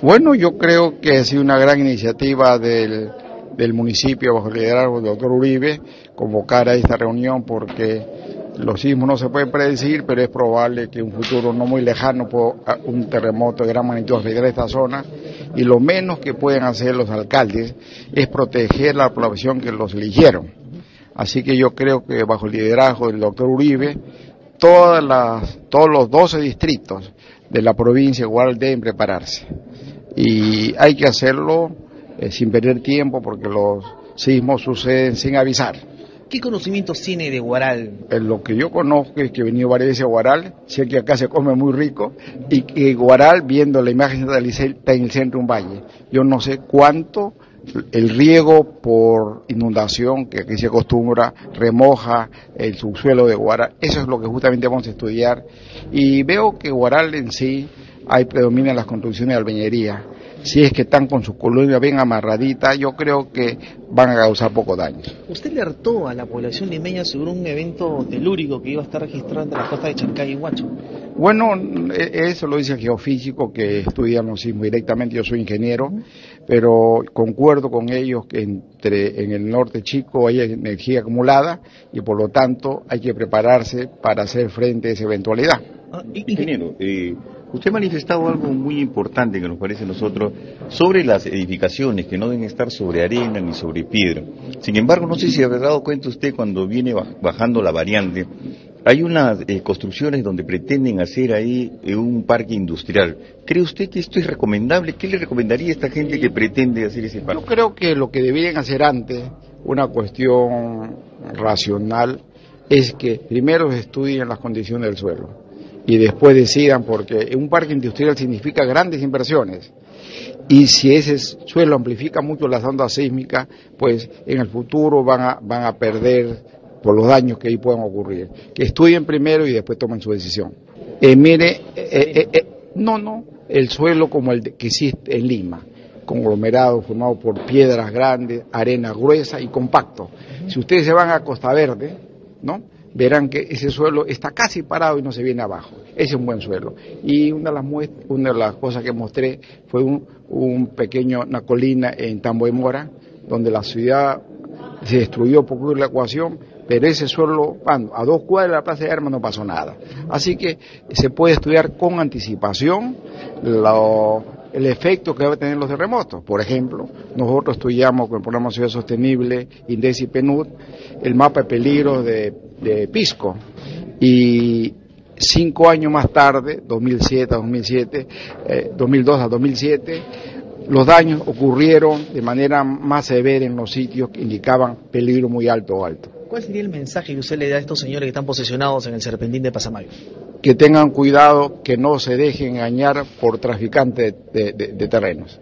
Bueno, yo creo que ha sido una gran iniciativa del, municipio bajo el liderazgo del doctor Uribe convocar a esta reunión porque los sismos no se pueden predecir, pero es probable que un futuro no muy lejano un terremoto de gran magnitud afectar esta zona y lo menos que pueden hacer los alcaldes es proteger la población que los eligieron. Así que yo creo que bajo el liderazgo del doctor Uribe, todas las, todos los 12 distritos de la provincia igual deben prepararse. Y hay que hacerlo eh, sin perder tiempo porque los sismos suceden sin avisar. ¿Qué conocimientos tiene de Guaral? lo que yo conozco es que he venido varias veces a Guaral, sé que acá se come muy rico, y que Guaral, viendo la imagen de está en el centro de un valle. Yo no sé cuánto el riego por inundación, que aquí se acostumbra, remoja el subsuelo de Guaral. Eso es lo que justamente vamos a estudiar. Y veo que Guaral en sí, hay predominan las construcciones de albañería si es que están con su colonia bien amarradita, yo creo que van a causar poco daño. ¿Usted le hartó a la población limeña sobre un evento telúrico que iba a estar registrado entre las costas de Chancay y Huacho? Bueno, e, eso lo dice el geofísico que estudia los sismos directamente, yo soy ingeniero, pero concuerdo con ellos que entre en el norte chico hay energía acumulada y por lo tanto hay que prepararse para hacer frente a esa eventualidad. Ah, ingeniero, eh, Usted ha manifestado algo muy importante que nos parece a nosotros sobre las edificaciones que no deben estar sobre arena ni sobre piedra. Sin embargo, no sé si habrá dado cuenta usted cuando viene bajando la variante, hay unas eh, construcciones donde pretenden hacer ahí eh, un parque industrial. ¿Cree usted que esto es recomendable? ¿Qué le recomendaría a esta gente que pretende hacer ese parque? Yo creo que lo que deberían hacer antes, una cuestión racional, es que primero estudien las condiciones del suelo y después decidan, porque un parque industrial significa grandes inversiones. Y si ese suelo amplifica mucho las ondas sísmicas, pues en el futuro van a, van a perder por los daños que ahí puedan ocurrir. Que estudien primero y después tomen su decisión. Eh, mire, eh, eh, no, no, el suelo como el que existe en Lima, conglomerado formado por piedras grandes, arena gruesa y compacto. Si ustedes se van a Costa Verde, ¿no? Verán que ese suelo está casi parado y no se viene abajo. Ese es un buen suelo. Y una de las, una de las cosas que mostré fue un, pequeño, una colina en Tambo de Mora, donde la ciudad se destruyó por la ecuación, pero ese suelo, a dos cuadras de la Plaza de Armas no pasó nada. Así que se puede estudiar con anticipación el efecto que va a tener los terremotos. Por ejemplo, nosotros estudiamos con el programa Ciudad Sostenible, INDES y PNUD, el mapa de peligros de Pisco. Y cinco años más tarde, 2007 a 2007, 2002 a 2007, los daños ocurrieron de manera más severa en los sitios que indicaban peligro muy alto o alto. ¿Cuál sería el mensaje que usted le da a estos señores que están posesionados en el Serpentín de Pasamayo? Que tengan cuidado, que no se dejen engañar por traficantes de terrenos.